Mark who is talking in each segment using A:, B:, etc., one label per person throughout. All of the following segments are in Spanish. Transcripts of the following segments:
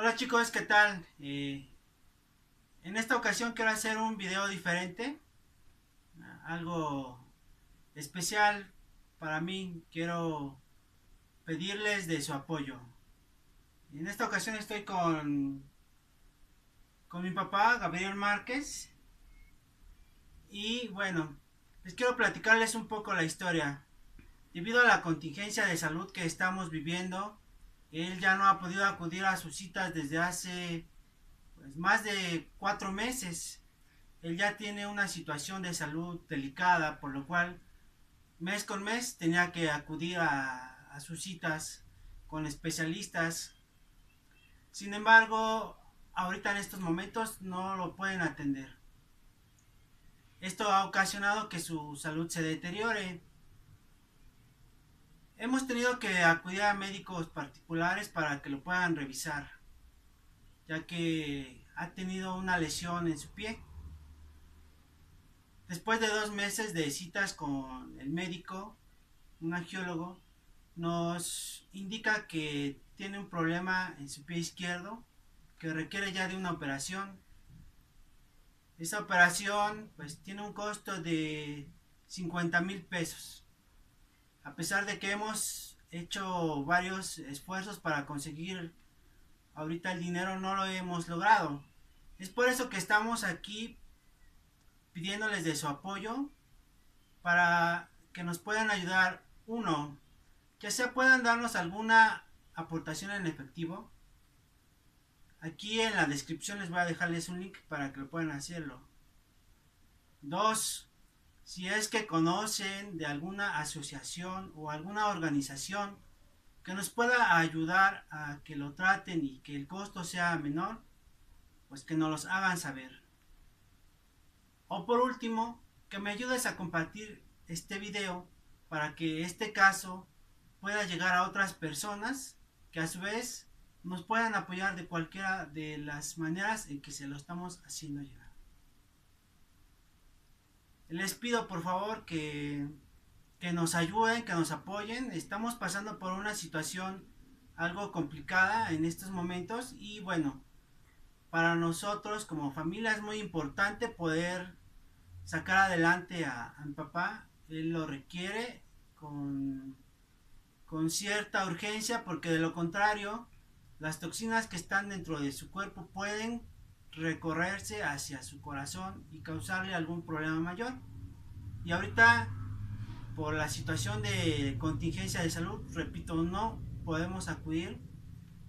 A: Hola chicos, ¿qué tal? Eh, en esta ocasión quiero hacer un video diferente, algo especial para mí, quiero pedirles de su apoyo. En esta ocasión estoy con, con mi papá, Gabriel Márquez, y bueno, les quiero platicarles un poco la historia. Debido a la contingencia de salud que estamos viviendo, él ya no ha podido acudir a sus citas desde hace pues, más de cuatro meses. Él ya tiene una situación de salud delicada, por lo cual mes con mes tenía que acudir a, a sus citas con especialistas. Sin embargo, ahorita en estos momentos no lo pueden atender. Esto ha ocasionado que su salud se deteriore. Hemos tenido que acudir a médicos particulares para que lo puedan revisar, ya que ha tenido una lesión en su pie. Después de dos meses de citas con el médico, un angiólogo, nos indica que tiene un problema en su pie izquierdo que requiere ya de una operación. Esa operación pues tiene un costo de 50 mil pesos a pesar de que hemos hecho varios esfuerzos para conseguir ahorita el dinero no lo hemos logrado. Es por eso que estamos aquí pidiéndoles de su apoyo para que nos puedan ayudar. Uno que sea puedan darnos alguna aportación en efectivo. Aquí en la descripción les voy a dejarles un link para que lo puedan hacerlo. Dos si es que conocen de alguna asociación o alguna organización que nos pueda ayudar a que lo traten y que el costo sea menor, pues que nos los hagan saber. O por último, que me ayudes a compartir este video para que este caso pueda llegar a otras personas que a su vez nos puedan apoyar de cualquiera de las maneras en que se lo estamos haciendo llegar. Les pido por favor que, que nos ayuden, que nos apoyen. Estamos pasando por una situación algo complicada en estos momentos y bueno, para nosotros como familia es muy importante poder sacar adelante a, mi papá. Él lo requiere con, con cierta urgencia porque de lo contrario las toxinas que están dentro de su cuerpo pueden recorrerse hacia su corazón y causarle algún problema mayor. Y ahorita, por la situación de contingencia de salud, repito, no podemos acudir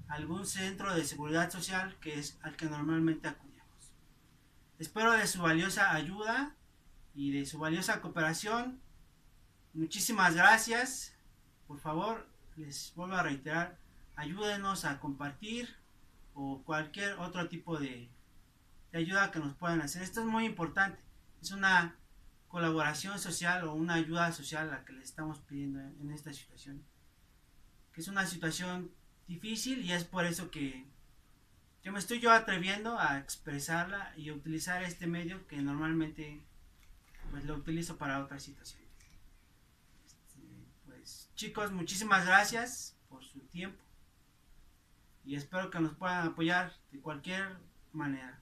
A: a algún centro de seguridad social que es al que normalmente acudimos. Espero de su valiosa ayuda y de su valiosa cooperación. Muchísimas gracias. Por favor, les vuelvo a reiterar, ayúdenos a compartir o cualquier otro tipo de de ayuda que nos puedan hacer. Esto es muy importante. Es una colaboración social o una ayuda social la que le estamos pidiendo en esta situación. Que es una situación difícil y es por eso que yo me estoy yo atreviendo a expresarla y utilizar este medio que normalmente pues lo utilizo para otras situaciones. Este, pues chicos, muchísimas gracias por su tiempo y espero que nos puedan apoyar de cualquier manera.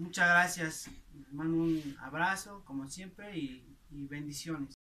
A: Muchas gracias. Les mando un abrazo, como siempre, y, y bendiciones.